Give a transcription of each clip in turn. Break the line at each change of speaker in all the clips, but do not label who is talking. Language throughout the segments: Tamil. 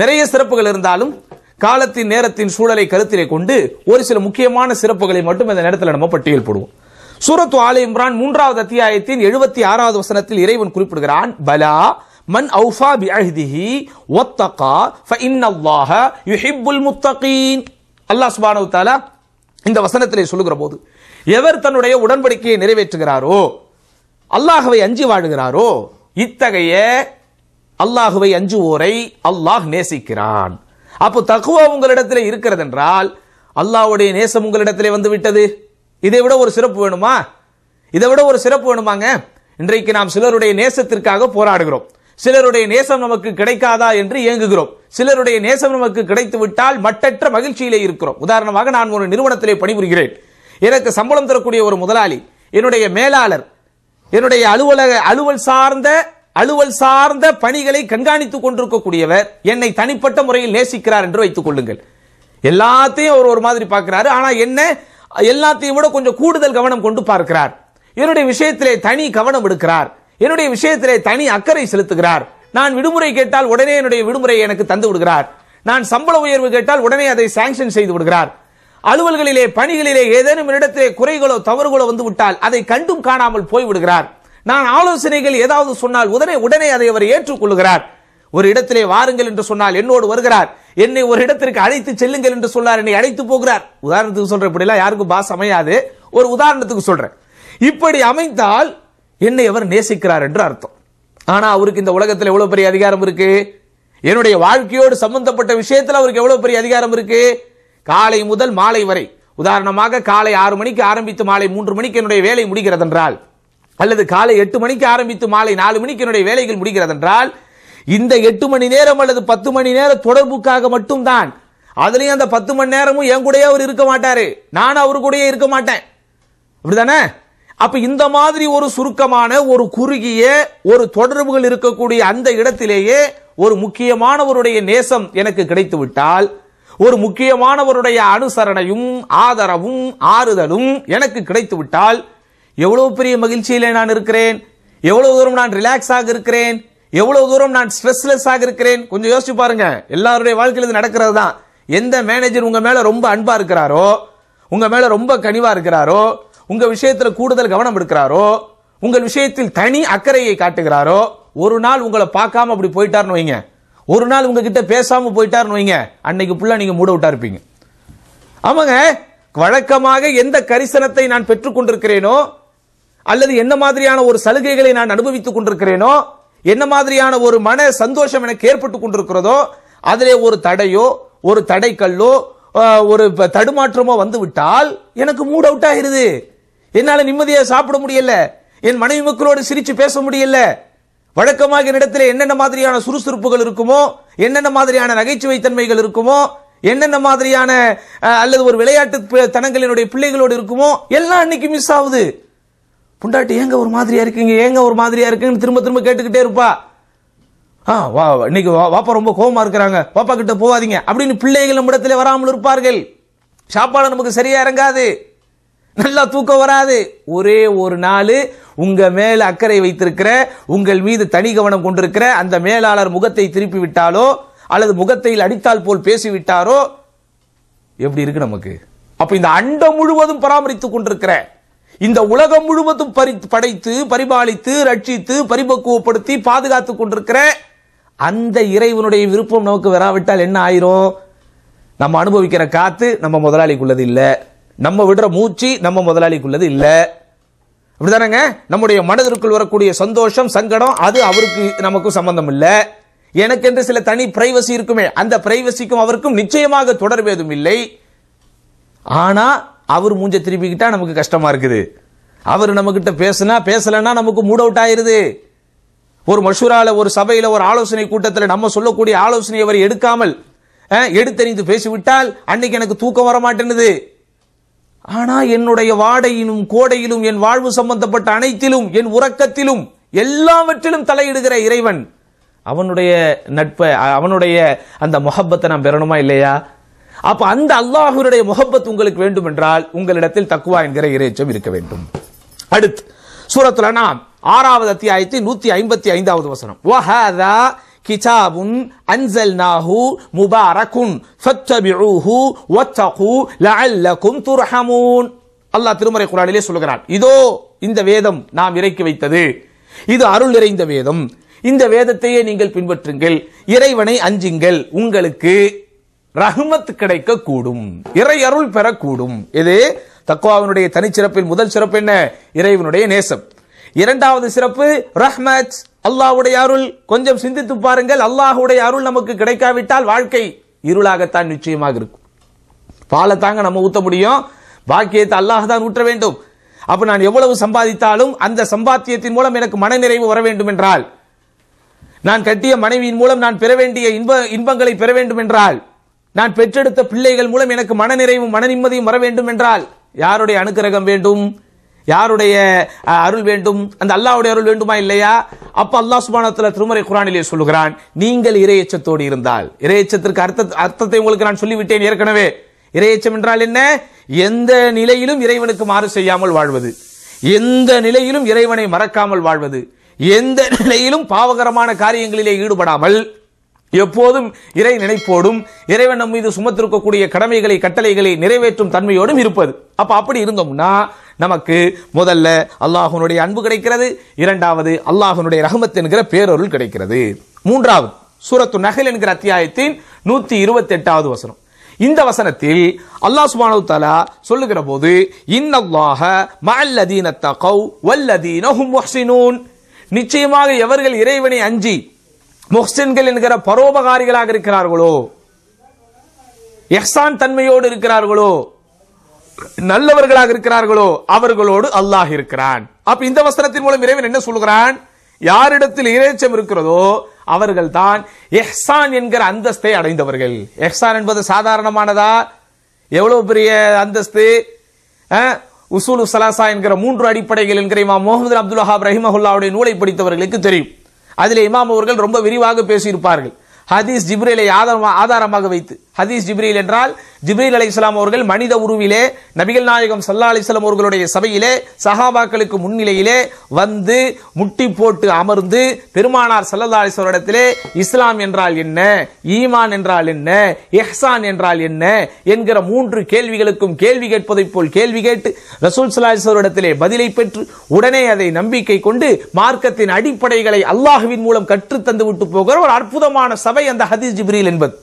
நிறைய சிறப்புகள் இருந்தாலும் காலத்தின் நேரத்தின் சூழலை கருத்திலே கொண்டு ஒரு சில முக்கியமான சிறப்புகளை மட்டும் இந்த நேரத்தில் நம்ம பட்டியல் போடுவோம். சூரத் ஆல இம்ரான் மூன்றாவது அத்தியாயத்தின் எழுபத்தி ஆறாவது வசனத்தில் இறைவன் குறிப்பிடுகிறான் பலா மன் அவுஃபா பி அஹ்திஹி ஃப ஃபஇன்னல்லாஹ யுஹிப்புல் முத்தகீன். அல்லாஹ் சுபானு தாலா இந்த வசனத்திலே சொல்லுகிற போது எவர் தன்னுடைய உடன்படிக்கையை நிறைவேற்றுகிறாரோ அல்லாஹவை அஞ்சி வாழுகிறாரோ இத்தகைய அல்லாஹுவை அஞ்சுவோரை அல்லாஹ் நேசிக்கிறான். அப்போ தக்குவா உங்களிடத்தில் இருக்கிறது என்றால் அல்லாஹ்வுடைய நேசம் உங்களிடத்திலே வந்து விட்டது இதை விட ஒரு சிறப்பு வேணுமா? இதை விட ஒரு சிறப்பு வேணுமாங்க? இன்றைக்கு நாம் சிலருடைய நேசத்திற்காக போராடுகிறோம். சிலருடைய நேசம் நமக்கு கிடைக்காதா என்று இயங்குகிறோம் சிலருடைய நேசம் நமக்கு கிடைத்து விட்டால் மட்டற்ற மகிழ்ச்சியிலே இருக்கிறோம். உதாரணமாக நான் ஒரு நிறுவனத்திலே பணிபுரிகிறேன். எனக்கு சம்பளம் தரக்கூடிய ஒரு முதலாளி என்னுடைய மேலாளர் என்னுடைய அலுவலக அலுவல் சார்ந்த அலுவல் சார்ந்த பணிகளை கண்காணித்துக் கொண்டிருக்கக்கூடியவர் என்னை தனிப்பட்ட முறையில் நேசிக்கிறார் என்று வைத்துக் கொள்ளுங்கள். எல்லாத்தையும் அவர் ஒரு மாதிரி பார்க்கிறாரு. ஆனா என்ன? எல்லாத்தையும் விட கொஞ்சம் கூடுதல் கவனம் கொண்டு பார்க்கிறார். என்னுடைய விஷயத்திலே தனி கவனம் எடுக்கிறார். என்னுடைய விஷயத்திலே தனி அக்கறை செலுத்துகிறார். நான் விடுமுறை கேட்டால் உடனே என்னுடைய விடுமுறையை எனக்கு தந்து விடுகிறார். நான் சம்பள உயர்வு கேட்டால் உடனே அதை சாங்ஷன் செய்து விடுகிறார். அலுவல்களிலே பணிகளிலே ஏதேனும் இடத்திலே குறைகளோ தவறுகளோ வந்து விட்டால் அதை கண்டும் காணாமல் போய் விடுகிறார் நான் ஆலோசனைகள் ஏதாவது சொன்னால் உடனே உடனே அதை அவர் ஏற்றுக்கொள்கிறார் ஒரு இடத்திலே வாருங்கள் என்று சொன்னால் என்னோடு வருகிறார். என்னை ஒரு இடத்திற்கு அழைத்து செல்லுங்கள் என்று சொன்னார் என்னை அழைத்து போகிறார். உதாரணத்துக்கு சொல்ற இப்படிலாம் யாருக்கும் பாஸ் அமையாது. ஒரு உதாரணத்துக்கு சொல்றேன். இப்படி அமைந்தால் என்னை அவர் நேசிக்கிறார் என்று அர்த்தம். ஆனா அவருக்கு இந்த உலகத்தில் எவ்வளவு பெரிய அதிகாரம் இருக்கு? என்னுடைய வாழ்க்கையோடு சம்பந்தப்பட்ட விஷயத்தில் அவருக்கு எவ்வளவு பெரிய அதிகாரம் இருக்கு? காலை முதல் மாலை வரை. உதாரணமாக காலை ஆறு மணிக்கு ஆரம்பித்து மாலை மூன்று மணிக்கு என்னுடைய வேலை முடிகிறது என்றால் அல்லது காலை எட்டு மணிக்கு ஆரம்பித்து மாலை நாலு மணிக்கு என்னுடைய வேலைகள் முடிகிறது என்றால் இந்த எட்டு மணி நேரம் அல்லது பத்து மணி நேர தொடர்புக்காக மட்டும்தான். அதுலயும் அந்த பத்து மணி நேரமும் என் கூடயே அவர் இருக்க மாட்டாரு. நான் அவரு கூடயே இருக்க மாட்டேன். அப்படிதானே? அப்ப இந்த மாதிரி ஒரு சுருக்கமான ஒரு குறுகிய ஒரு தொடர்புகள் இருக்கக்கூடிய அந்த இடத்திலேயே ஒரு முக்கியமானவருடைய நேசம் எனக்கு கிடைத்து விட்டால் ஒரு முக்கியமானவருடைய அனுசரணையும் ஆதரவும் ஆறுதலும் எனக்கு கிடைத்து விட்டால் எவ்வளவு பெரிய மகிழ்ச்சியிலே நான் இருக்கிறேன்? எவ்வளவு தூரம் நான் ரிலாக்ஸ் ஆக இருக்கிறேன்? எவ்வளவு தூரம் நான் ஸ்ட்ரெஸ்லெஸ் ஆக இருக்கிறேன்? கொஞ்சம் யோசிச்சு பாருங்க. எல்லாருடைய வாழ்க்கையில் இது நடக்கிறது தான் எந்த மேனேஜர் உங்க மேல ரொம்ப அன்பா இருக்கிறாரோ உங்க மேல ரொம்ப கனிவா இருக்கிறாரோ உங்க விஷயத்துல கூடுதல் கவனம் எடுக்கிறாரோ உங்கள் விஷயத்தில் தனி அக்கறையை காட்டுகிறாரோ ஒரு நாள் உங்களை பார்க்காம அப்படி போயிட்டாருன்னு வைங்க. ஒரு நாள் உங்ககிட்ட பேசாம போயிட்டாருன்னு வைங்க. அன்னைக்கு புள்ள நீங்க மூட விட்டா இருப்பீங்க. ஆமாங்க வழக்கமாக எந்த கரிசனத்தை நான் பெற்றுக் கொண்டிருக்கிறேனோ அல்லது என்ன மாதிரியான ஒரு சலுகைகளை நான் அனுபவித்துக் கொண்டிருக்கிறேனோ என்ன மாதிரியான ஒரு மன சந்தோஷம் எனக்கு ஏற்பட்டுக் கொண்டிருக்கிறதோ அதிலே ஒரு தடையோ ஒரு தடைக்கல்லோ ஒரு தடுமாற்றமோ வந்து விட்டால் எனக்கு மூட் அவுட் ஆயிருது. என்னால நிம்மதியா சாப்பிட முடியல. என் மனைவி மக்களோடு சிரிச்சு பேச முடியல. வழக்கமாக என்னிடத்தில் என்னென்ன மாதிரியான சுறுசுறுப்புகள் இருக்குமோ என்னென்ன மாதிரியான நகைச்சுவை தன்மைகள் இருக்குமோ என்னென்ன மாதிரியான அல்லது ஒரு விளையாட்டு தனங்கள் என்னுடைய பிள்ளைகளோடு இருக்குமோ எல்லாம் அன்னைக்கு மிஸ் ஆகுது. புண்டாட்டி ஏங்க ஒரு மாதிரியா இருக்கீங்க? ஏங்க ஒரு மாதிரியா இருக்குன்னு திரும்ப திரும்ப கேட்டுக்கிட்டே இருப்பா. ஆ வா இன்னைக்கு வா- வாப்பா ரொம்ப கோபமா இருக்கிறாங்க. பாப்பா கிட்ட போவாதீங்க. அப்படின்னு பிள்ளைகள் நம்மிடத்தில் வராமல் இருப்பார்கள். சாப்பாடு நமக்கு சரியா இறங்காது. நல்லா தூக்கம் வராது. ஒரே ஒரு நாள் உங்க மேல அக்கறை வைத்திருக்கிற உங்கள் மீது தனி கவனம் கொண்டிருக்கிற அந்த மேலாளர் முகத்தை திருப்பி விட்டாலோ அல்லது முகத்தில் அடித்தால் போல் பேசிவிட்டாரோ எப்படி இருக்கு நமக்கு? அப்ப இந்த அண்டம் முழுவதும் பராமரித்துக் கொண்டிருக்கிற இந்த உலகம் முழுவதும் படைத்து பரிபாலித்து ரட்சித்து பரிபக்குவப்படுத்தி பாதுகாத்துக் கொண்டிருக்கிற அந்த இறைவனுடைய விருப்பம் நமக்கு வராவிட்டால் என்ன ஆயிரும்? நம்ம அனுபவிக்கிற காத்து நம்ம முதலாளிக்குள்ளது இல்ல. நம்ம விடுற மூச்சு நம்ம முதலாளிக்குள்ளது இல்ல. அப்படிதானங்க நம்முடைய மனதிற்குள் வரக்கூடிய சந்தோஷம் சங்கடம் அது அவருக்கு நமக்கும் சம்பந்தம் இல்ல. எனக்கென்று சில தனி பிரைவசி இருக்குமே. அந்த பிரைவசிக்கும் அவருக்கும் நிச்சயமாக தொடர்பு எதுவும் இல்லை. ஆனா அவர் மூஞ்ச திருப்பிக்கிட்டா நமக்கு கஷ்டமா இருக்குது. அவர் நம்ம கிட்ட பேசுனா பேசலன்னா நமக்கு மூட் அவுட் ஆயிருது. ஒரு மஷூரால ஒரு சபையில ஒரு ஆலோசனை கூட்டத்தில் நம்ம சொல்லக்கூடிய ஆலோசனை அவர் எடுக்காமல் எடுத்தறிந்து பேசிவிட்டால் அன்னைக்கு எனக்கு தூக்கம் வர மாட்டேனுது ஆனா என்னுடைய வாடையிலும் கோடையிலும் என் வாழ்வு சம்பந்தப்பட்ட அனைத்திலும் என் உறக்கத்திலும் எல்லாவற்றிலும் தலையிடுகிற இறைவன். அவனுடைய நட்பை அவனுடைய அந்த முகப்பத்தை நாம் பெறணுமா இல்லையா? அப்ப அந்த அல்லாஹுடைய முகப்பத் உங்களுக்கு வேண்டும் என்றால் உங்களிடத்தில் தக்குவா என்கிற இறைச்சம் இருக்க வேண்டும். அடுத்து சூரத்துல நாம் ஆறாவது அத்தியாயத்தின் நூத்தி ஐம்பத்தி ஐந்தாவது வசனம். வஹாதா கிதாபுன் அன்சல்நாஹு முபாரகுன் ஃபத்தபிஊஹு வத்தகு லஅல்லகும் துர்ஹமூன். அல்லாஹ் திருமறை குர்ஆனிலே சொல்கிறான் இதோ இந்த வேதம் நாம் இறக்கி வைத்தது. இது அருள் நிறைந்த வேதம். இந்த வேதத்தையே நீங்கள் பின்பற்றுங்கள். இறைவனை அஞ்சுங்கள். உங்களுக்கு ரஹ்மத் கிடைக்க கூடும் இறை அருள் பெறக்கூடும். இது தக்குவாவினுடைய தனிச்சிறப்பில் முதல் சிறப்பு என்ன? இறைவனுடைய நேசம். இரண்டாவது சிறப்பு ரஹ்மத் அல்லாஹ்வுடைய அருள். கொஞ்சம் சிந்தித்து பாருங்கள் அல்லாஹ்வுடைய அருள் நமக்கு கிடைக்காவிட்டால் வாழ்க்கை இருளாகத்தான் நிச்சயமாக இருக்கும். பாலை தாங்க நம்ம ஊத்த முடியும். பாக்கியத்தை அல்லாஹ் தான் ஊற்ற வேண்டும். அப்ப நான் எவ்வளவு சம்பாதித்தாலும் அந்த சம்பாத்தியத்தின் மூலம் எனக்கு மனநிறைவு வர வேண்டும் என்றால் நான் கட்டிய மனைவியின் மூலம் நான் பெற வேண்டிய இன்ப இன்பங்களை பெற வேண்டும் என்றால் நான் பெற்றெடுத்த பிள்ளைகள் மூலம் எனக்கு மனநிறைவும் மன நிம்மதியும் வர வேண்டும் என்றால் யாருடைய அனுக்கிரகம் வேண்டும்? யாருடைய அருள் வேண்டும்? அந்த அல்லாவுடைய அருள் வேண்டுமா இல்லையா? அப்ப அல்லாஹ் சுபானத்துல திருமறை குரானிலே சொல்லுகிறான் நீங்கள் இறையச்சத்தோடு இருந்தால். இறையச்சத்திற்கு அர்த்த அர்த்தத்தை உங்களுக்கு நான் சொல்லிவிட்டேன் ஏற்கனவே. இறையச்சம் என்றால் என்ன? எந்த நிலையிலும் இறைவனுக்கு மாறு செய்யாமல் வாழ்வது. எந்த நிலையிலும் இறைவனை மறக்காமல் வாழ்வது. எந்த நிலையிலும் பாவகரமான காரியங்களிலே ஈடுபடாமல் எப்போதும் இறை நினைப்போடும் இறைவன் நம் மீது சுமத்திருக்கக்கூடிய கடமைகளை கட்டளைகளை நிறைவேற்றும் தன்மையோடும் இருப்பது. அப்ப அப்படி இருந்தோம்னா நமக்கு முதல்ல அல்லாஹனுடைய அன்பு கிடைக்கிறது இரண்டாவது அல்லாஹனுடைய ரஹமத் என்கிற பேரருள் கிடைக்கிறது. மூன்றாவது சூரத்து நகல் என்கிற அத்தியாயத்தின் நூத்தி இருபத்தி எட்டாவது வசனம். இந்த வசனத்தில் அல்லாஹ் சுபானு தஆலா சொல்லுகிற போது இன்னல்லாஹ தகவ் வல்லதீன ஹும் நிச்சயமாக எவர்கள் இறைவனை அஞ்சி முஹ்சின்கள் என்கிற பரோபகாரிகளாக இருக்கிறார்களோ? எஹ்சான் தன்மையோடு இருக்கிறார்களோ? நல்லவர்களாக இருக்கிறார்களோ? அவர்களோடு அல்லாஹ் இருக்கிறான். அப்ப இந்த வசனத்தின் மூலம் இறைவன் என்ன சொல்கிறான்? யாரிடத்தில் இறைச்சம் இருக்கிறதோ அவர்கள் தான் எஹ்சான் என்கிற அந்தஸ்தை அடைந்தவர்கள். எஹ்சான் என்பது சாதாரணமானதா? எவ்வளவு பெரிய அந்தஸ்து? உசூலு சலாசா என்கிற மூன்று அடிப்படைகள் என்கிற இமாம் முகமது அப்துல் வஹாப் ரஹிமஹுல்லாவுடைய நூலை படித்தவர்களுக்கு தெரியும். அதில் இமாம் அவர்கள் ரொம்ப விரிவாக பேசியிருப்பார்கள். ஹதீஸ் ஜிப்ரீலை ஆதாரமா- ஆதாரமாக வைத்து. ஹதீஸ் ஜிப்ரீல் என்றால் ஜிப்ரீல் இஸ்லாம் அவர்கள் மனித உருவிலே நபிகள் நாயகம் சல்லா அலிஸ்லாம் அவர்களுடைய சபையிலே சஹாபாக்களுக்கு முன்னிலையிலே வந்து முட்டி போட்டு அமர்ந்து பெருமானார் சல்லல்லா அலிஸ்வரிடத்திலே இஸ்லாம் என்றால் என்ன ஈமான் என்றால் என்ன எஹ்சான் என்றால் என்ன என்கிற மூன்று கேள்விகளுக்கும் கேள்வி கேட்பதைப் போல் கேள்வி கேட்டு ரசூல் சல்லாஹிஸ்வரிடத்திலே பதிலை பெற்று உடனே அதை நம்பிக்கை கொண்டு மார்க்கத்தின் அடிப்படைகளை அல்லாஹுவின் மூலம் கற்றுத் தந்து விட்டு போகிற ஒரு அற்புதமான சபை அந்த ஹதீஸ் ஜிப்ரீல் என்பது.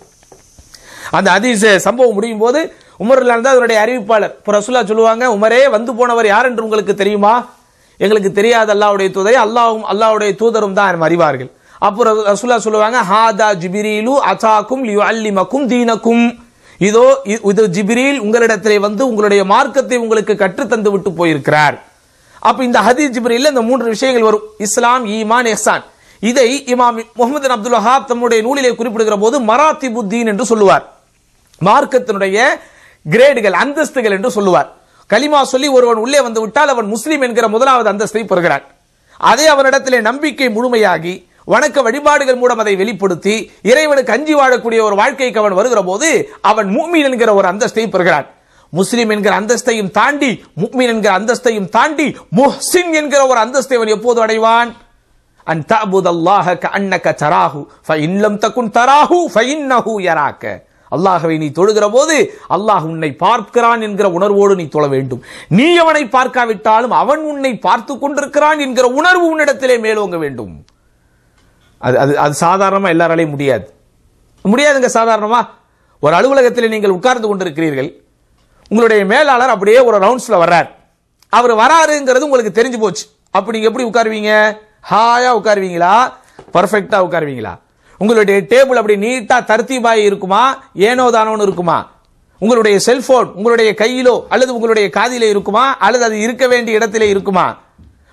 அந்த ஹதீஸ் சம்பவம் முடியும் போது உமர்ல இருந்தா அவருடைய அறிவிப்பாளர். இப்போ சொல்லுவாங்க உமரே வந்து போனவர் யார் என்று உங்களுக்கு தெரியுமா? எங்களுக்கு தெரியாத அல்லாவுடைய தூதரை. அல்லாவும் அல்லாவுடைய தூதரும் தான் அறிவார்கள். அப்புறம் ரசுல்லா சொல்லுவாங்க ஹாதா ஜிபிரீலு அசாக்கும் லியு அல்லிமக்கும் தீனக்கும். இதோ இது ஜிபிரீல் உங்களிடத்திலே வந்து உங்களுடைய மார்க்கத்தை உங்களுக்கு கற்று தந்து விட்டு போயிருக்கிறார். அப்ப இந்த ஹதீஸ் ஜிப்ரீல்ல இந்த மூன்று விஷயங்கள் வரும். இஸ்லாம் ஈமான் எஹ்சான் இதை இமாம் முகமது அப்துல் வஹாப் தம்முடைய நூலிலே குறிப்பிடுகிற போது மராத்திபுத்தீன் என்று சொல்லுவார். மார்க்கத்தினுடைய கிரேடுகள் அந்தஸ்துகள் என்று சொல்லுவார். கலிமா சொல்லி ஒருவன் உள்ளே வந்து விட்டால் அவன் முஸ்லீம் என்கிற முதலாவது அந்தஸ்தை பெறுகிறான். அதே அவனிடத்திலே நம்பிக்கை முழுமையாகி வணக்க வழிபாடுகள் மூலம் அதை வெளிப்படுத்தி இறைவனுக்கு அஞ்சி வாழக்கூடிய ஒரு வாழ்க்கைக்கு அவன் வருகிற போது அவன் மூமீன் என்கிற ஒரு அந்தஸ்தை பெறுகிறான். முஸ்லிம் என்கிற அந்தஸ்தையும் தாண்டி முக்மீன் என்கிற அந்தஸ்தையும் தாண்டி முஹ்சின் என்கிற ஒரு அந்தஸ்தை அவன் எப்போது அடைவான்? அன் தஅபுத அல்லாஹ கஅன்னக தராஹு இல்லம் தக்குன் தராஹு ஃபைன்னஹு யராக்க அல்லாஹவை நீ தொழுகிற போது அல்லாஹ் உன்னை பார்க்கிறான் என்கிற உணர்வோடு நீ தொழ வேண்டும். நீ அவனை பார்க்காவிட்டாலும் அவன் உன்னை பார்த்து கொண்டிருக்கிறான் என்கிற உணர்வு உன்னிடத்திலே மேலோங்க வேண்டும். அது அது அது சாதாரணமாக எல்லாராலையும் முடியாது. முடியாதுங்க சாதாரணமா? ஒரு அலுவலகத்தில் நீங்கள் உட்கார்ந்து கொண்டிருக்கிறீர்கள். உங்களுடைய மேலாளர் அப்படியே ஒரு ரவுண்ட்ஸ்ல வர்றார். அவர் வராருங்கிறது உங்களுக்கு தெரிஞ்சு போச்சு. அப்படி நீங்கள் எப்படி உட்காருவீங்க? ஹாயா உட்காருவீங்களா? பர்ஃபெக்டா உட்காருவீங்களா? உங்களுடைய டேபிள் அப்படி நீட்டா தர்த்தீபாய் இருக்குமா? ஏனோ தானோன்னு இருக்குமா? உங்களுடைய செல்போன் உங்களுடைய கையிலோ அல்லது உங்களுடைய காதிலே இருக்குமா? அல்லது அது இருக்க வேண்டிய இடத்திலே இருக்குமா?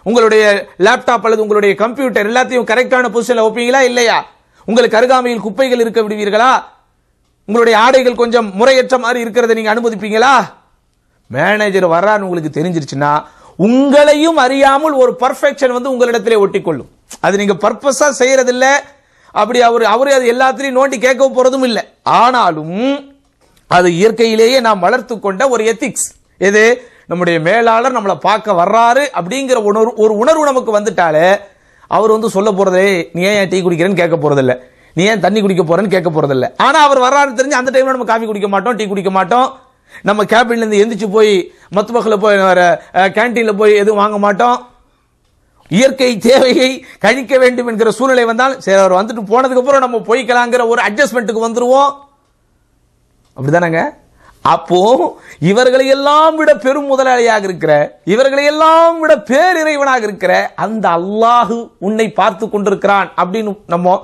உங்களுடைய லேப்டாப் அல்லது உங்களுடைய கம்ப்யூட்டர் எல்லாத்தையும் கரெக்டான பொசிஷன்ல வைப்பீங்களா? இல்லையா? உங்களுக்கு அருகாமையில் குப்பைகள் இருக்க விடுவீர்களா? உங்களுடைய ஆடைகள் கொஞ்சம் முறையற்ற மாதிரி இருக்கிறத நீங்க அனுமதிப்பீங்களா? மேனேஜர் வர்றான்னு உங்களுக்கு தெரிஞ்சிருச்சுன்னா உங்களையும் அறியாமல் ஒரு பர்ஃபெக்ஷன் வந்து உங்களிடத்திலே ஒட்டிக்கொள்ளும். அது நீங்க பர்பஸா செய்யறதில்ல. அப்படி அவர் அவரே அது எல்லாத்திலையும் நோண்டி கேட்க போறதும் இல்லை. ஆனாலும் அது இயற்கையிலேயே நாம் வளர்த்து கொண்ட ஒரு எத்திக்ஸ் எது? நம்முடைய மேலாளர் நம்மளை பார்க்க வர்றாரு அப்படிங்கிற உணர்வு ஒரு உணர்வு நமக்கு வந்துட்டாலே அவர் வந்து சொல்ல போறதே நீ ஏன் டீ குடிக்கிறேன்னு கேட்க போறதில்லை. நீ ஏன் தண்ணி குடிக்க போறேன்னு கேட்க போறதில்லை. ஆனா அவர் வர்றாரு தெரிஞ்சு அந்த டைம்ல நம்ம காஃபி குடிக்க மாட்டோம் டீ குடிக்க மாட்டோம். நம்ம கேபின்ல இருந்து எந்திரிச்சு போய் மத்துமக்கில் போய் கேன்டீன்ல போய் எதுவும் வாங்க மாட்டோம். இயற்கை தேவையை கழிக்க வேண்டும் என்கிற சூழ்நிலை வந்தால் சரி அவர் வந்துட்டு போனதுக்கு அப்புறம் நம்ம போய்க்கலாங்கிற ஒரு அட்ஜஸ்ட்மெண்ட்டுக்கு வந்துருவோம். அப்படிதானங்க? அப்போ இவர்களை எல்லாம் விட பெரும் முதலாளியாக இருக்கிற இவர்களை எல்லாம் விட பேரிறைவனாக இருக்கிற அந்த அல்லாஹு உன்னை பார்த்து கொண்டிருக்கிறான் அப்படின்னு நம்ம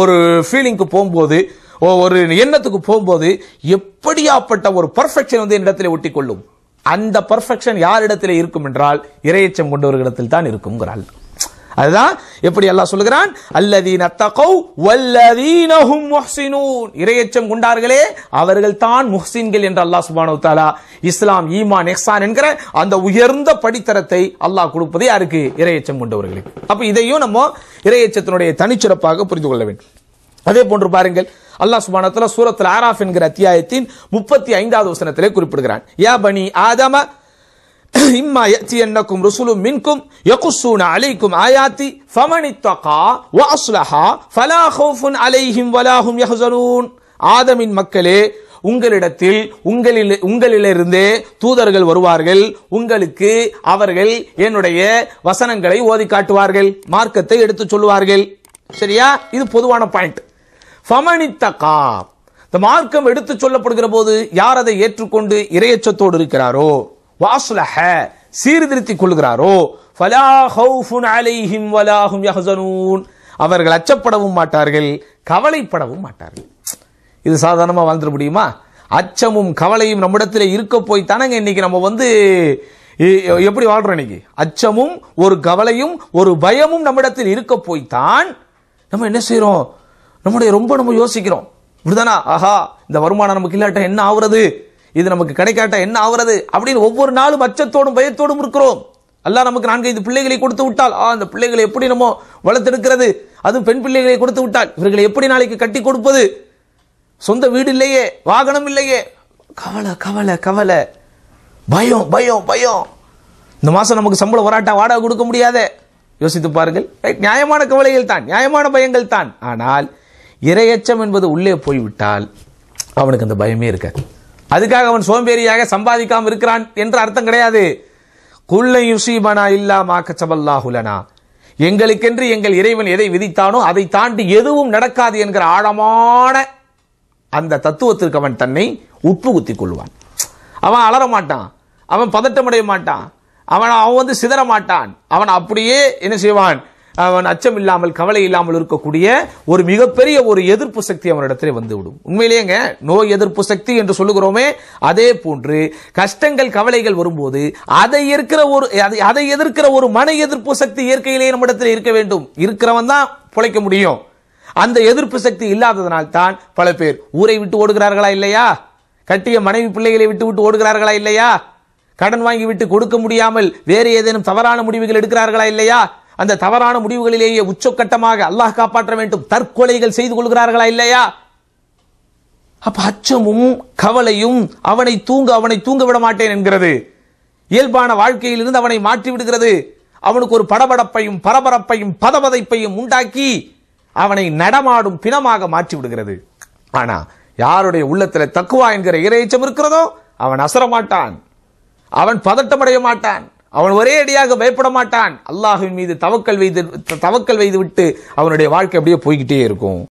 ஒரு ஃபீலிங்க்கு போகும்போது ஒரு எண்ணத்துக்கு போகும்போது எப்படியாப்பட்ட ஒரு பர்ஃபெக்ஷன் வந்து என்னிடத்தில் ஒட்டி கொள்ளும் அந்த பர்ஃபெக்ஷன் யாரிடத்தில் இருக்கும் என்றால் இரையச்சம் கொண்டவர்களிடத்தில் தான் இருக்கும்ங்கிறாள் அதுதான் எப்படி அல்லாஹ் சொல்லுகிறான்? அல்லதீன தகவ் வல்லதீனஹும் முஹ்சினூன். இரையச்சம் கொண்டார்களே அவர்கள் தான் முஹ்சின்கள் என்று அல்லாஹ் சுப்ஹானஹு வ தஆலா இஸ்லாம் ஈமான் இஹ்சான் என்கிற அந்த உயர்ந்த படித்தரத்தை அல்லாஹ் கொடுப்பது யாருக்கு? இரையச்சம் கொண்டவர்களுக்கு. அப்ப இதையும் நம்ம இரையச்சத்தினுடைய தனிச்சிறப்பாக புரிந்து கொள்ள வேண்டும். அதே போன்று பாருங்கள். அல்லாஹ் சுபானத்தில் சூரத்தில் ஆராஃப் என்கிற அத்தியாயத்தின் முப்பத்தி ஐந்தாவது வசனத்திலே குறிப்பிடுகிறான். யா பனி ஆதம இம்மா யத்தி என்னக்கும் ருசுலும் மின்கும் யகுசூன அலைக்கும் ஆயாத்தி ஃபமனி தகா வாஸ்லஹா அஸ்லஹா ஃபலா ஹௌஃபுன் அலைஹிம் வலாஹும் யஹ்சனூன். ஆதமின் மக்களே உங்களிடத்தில் உங்களில் உங்களிலிருந்தே தூதர்கள் வருவார்கள். உங்களுக்கு அவர்கள் என்னுடைய வசனங்களை ஓதி காட்டுவார்கள் மார்க்கத்தை எடுத்து சொல்லுவார்கள். சரியா? இது பொதுவான பாயிண்ட் ஃபமனித்தகா இந்த மார்க்கம் எடுத்துச் சொல்லப்படுகிற போது யார் அதை ஏற்றுக்கொண்டு இரையச்சத்தோடு இருக்கிறாரோ? வாசுலஹ சீர்திருத்திக் கொள்கிறாரோ? ஃபலா ஹவுஃபுன் அலைஹிம் வலாஹும் யஹ்சனூன். அவர்கள் அச்சப்படவும் மாட்டார்கள் கவலைப்படவும் மாட்டார்கள். இது சாதாரணமாக வாழ்ந்துட முடியுமா? அச்சமும் கவலையும் நம்மிடத்தில் இருக்க போய் தானங்க இன்னைக்கு நம்ம வந்து எப்படி வாழ்றோம் இன்னைக்கு? அச்சமும் ஒரு கவலையும் ஒரு பயமும் நம்மிடத்தில் இருக்க போய்தான் நம்ம என்ன செய்கிறோம் நம்முடைய ரொம்ப நம்ம யோசிக்கிறோம். இப்படிதானா? ஆஹா இந்த வருமானம் நமக்கு இல்லாட்ட என்ன ஆகுறது இது நமக்கு கிடைக்காட்ட என்ன ஆகுறது அப்படின்னு ஒவ்வொரு நாளும் அச்சத்தோடும் பயத்தோடும் இருக்கிறோம். அல்லாஹ் நமக்கு நான்கைந்து பிள்ளைகளை கொடுத்து விட்டால் ஆ அந்த பிள்ளைகளை எப்படி நம்ம வளர்த்தெடுக்கிறது? அதுவும் பெண் பிள்ளைகளை கொடுத்து விட்டால் இவர்களை எப்படி நாளைக்கு கட்டி கொடுப்பது? சொந்த வீடு இல்லையே வாகனம் இல்லையே. கவலை கவலை கவலை. பயம் பயம் பயம். இந்த மாதம் நமக்கு சம்பளம் வராட்டா வாடகை கொடுக்க முடியாத? யோசித்து பாருங்கள். நியாயமான கவலைகள் தான் நியாயமான பயங்கள் தான். ஆனால் இரையச்சம் என்பது உள்ளே போய்விட்டால் அவனுக்கு அந்த பயமே இருக்காது. அதுக்காக அவன் சோம்பேறியாக சம்பாதிக்காம இருக்கிறான் என்ற அர்த்தம் கிடையாது. குல்லை யுசீபனா இல்லா மாக்கச்சபல்லாஹுலனா எங்களுக்கென்று எங்கள் இறைவன் எதை விதித்தானோ அதை தாண்டி எதுவும் நடக்காது என்கிற ஆழமான அந்த தத்துவத்திற்கு அவன் தன்னை உப்பு குத்தி கொள்வான். அவன் அலற மாட்டான். அவன் பதட்டமடைய மாட்டான். அவன் அவன் வந்து சிதற மாட்டான். அவன் அப்படியே என்ன செய்வான்? அவன் அச்சம் இல்லாமல் கவலை இல்லாமல் இருக்கக்கூடிய ஒரு மிகப்பெரிய ஒரு எதிர்ப்பு சக்தி அவனிடத்திலே வந்துவிடும். உண்மையிலேங்க நோய் எதிர்ப்பு சக்தி என்று சொல்லுகிறோமே அதே போன்று கஷ்டங்கள் கவலைகள் வரும்போது அதை இருக்கிற ஒரு அதை- அதை எதிர்க்கிற ஒரு மன எதிர்ப்பு சக்தி இயற்கையிலேயே நம்மிடத்தில் இருக்க வேண்டும். இருக்கிறவன் தான் பிழைக்க முடியும். அந்த எதிர்ப்பு சக்தி இல்லாததனால் தான் பல பேர் ஊரை விட்டு ஓடுகிறார்களா இல்லையா? கட்டிய மனைவி பிள்ளைகளை விட்டு விட்டு ஓடுகிறார்களா இல்லையா? கடன் வாங்கி விட்டு கொடுக்க முடியாமல் வேறு ஏதேனும் தவறான முடிவுகள் எடுக்கிறார்களா இல்லையா? அந்த தவறான முடிவுகளிலேயே உச்சக்கட்டமாக அல்லாஹ் காப்பாற்ற வேண்டும். தற்கொலைகள் செய்து கொள்கிறார்களா இல்லையா? அப்ப அச்சமும் கவலையும் அவனை தூங்க அவனை தூங்க விட மாட்டேன் என்கிறது. இயல்பான வாழ்க்கையிலிருந்து அவனை மாற்றி விடுகிறது. அவனுக்கு ஒரு படபடப்பையும் பரபரப்பையும் பதபதைப்பையும் உண்டாக்கி அவனை நடமாடும் பிணமாக மாற்றி விடுகிறது. ஆனா யாருடைய உள்ளத்தில் தக்குவா என்கிற இறையச்சம் இருக்கிறதோ அவன் அசரமாட்டான். அவன் பதட்டமடைய மாட்டான். அவன் ஒரே அடியாக பயப்பட மாட்டான். அல்லாஹின் மீது தவக்கல் வைத்து தவக்கல் வைத்து விட்டு அவனுடைய வாழ்க்கை அப்படியே போய்கிட்டே இருக்கும்.